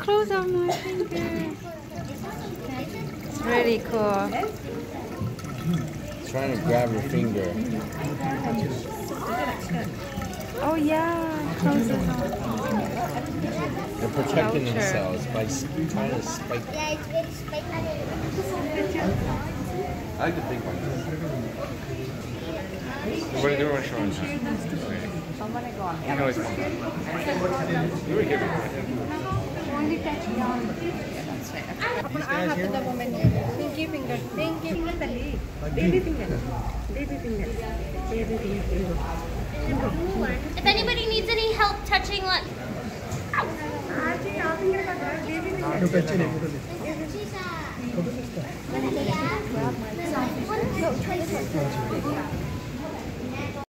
close up my finger. It's really cool. Trying to grab your finger. Oh yeah, close it up. They're protecting Culture. themselves by s- trying to spike. Yeah, it's very spiky. I like the big ones. What do you want to show us? You know it's fun. You were here before. Pinky finger. Pinky finger. Baby finger. Baby finger. Baby finger. If anybody needs any help touching, let. Ow.